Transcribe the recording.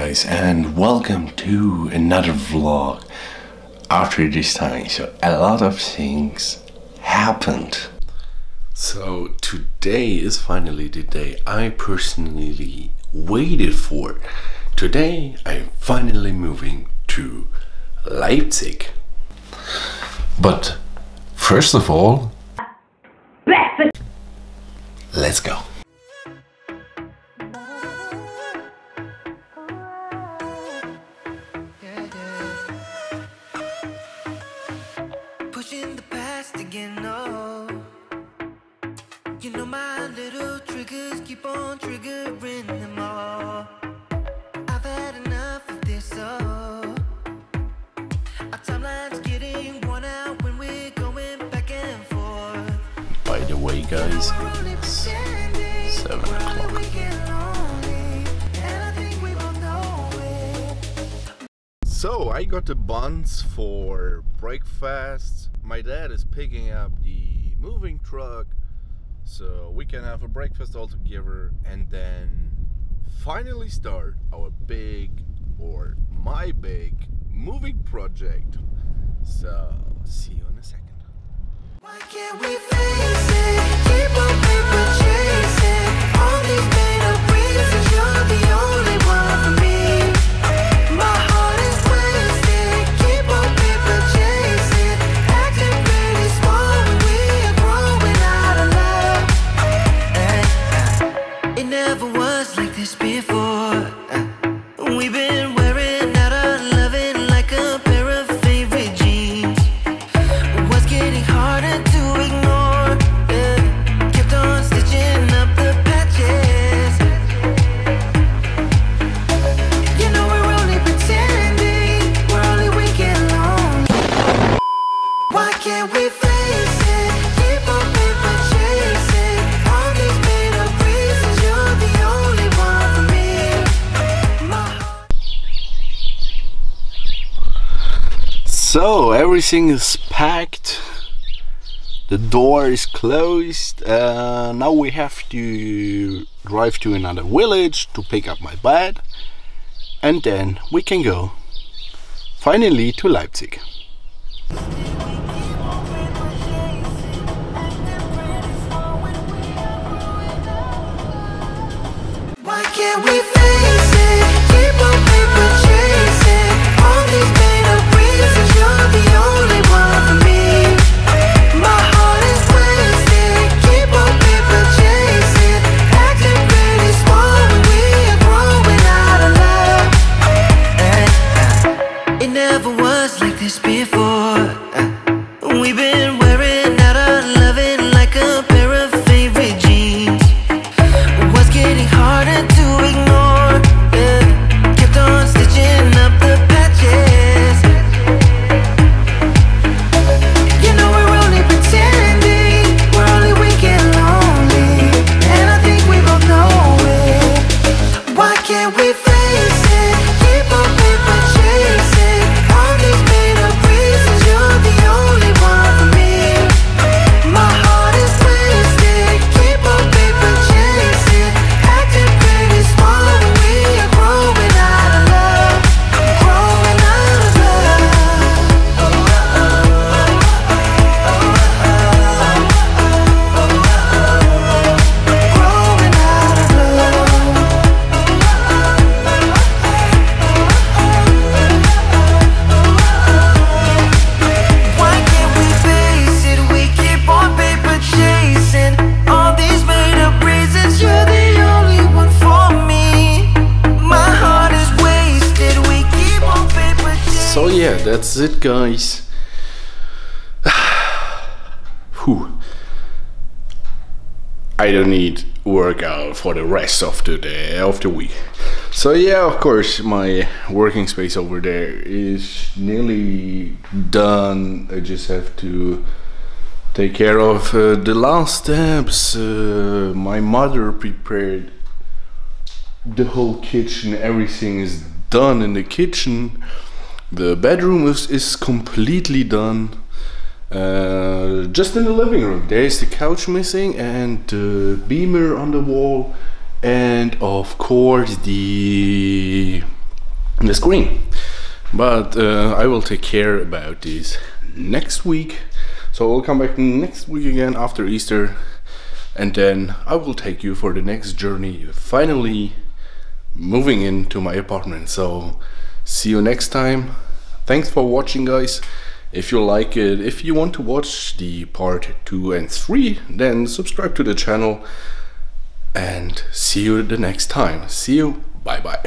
guys and welcome to another vlog. After this time so a lot of things happened. So today is finally the day I personally waited for. Today I'm finally moving to Leipzig. But first of all let's go Pushing the past again, no. You know my little triggers keep on triggering them all. I've had enough of this, so our timeline's getting worn out when we're going back and forth. by the way guys it's seven o'clock So I got the buns for breakfast. My dad is picking up the moving truck, so we can have a breakfast all together and then finally start our big or my big moving project. So see you in a second. So everything is packed. The door is closed. Uh, now we have to drive to another village to pick up my bed, and then we can go finally to Leipzig. Why can't we that's it, guys. Whew. I don't need workout for the rest of the day of the week. So yeah, of course, my working space over there is nearly done. I just have to take care of uh, the last steps. Uh, my mother prepared the whole kitchen. Everything is done in the kitchen. The bedroom is, is completely done. Uh, just in the living room, there is the couch missing and the beamer on the wall and of course the the screen. But uh, I will take care about this next week. So we'll come back next week again after Easter. And then I will take you for the next journey finally moving into my apartment. So see you next time. Thanks for watching guys. If you like it if you want to watch the part 2 and 3 then subscribe to the channel. And see you the next time. See you. Bye bye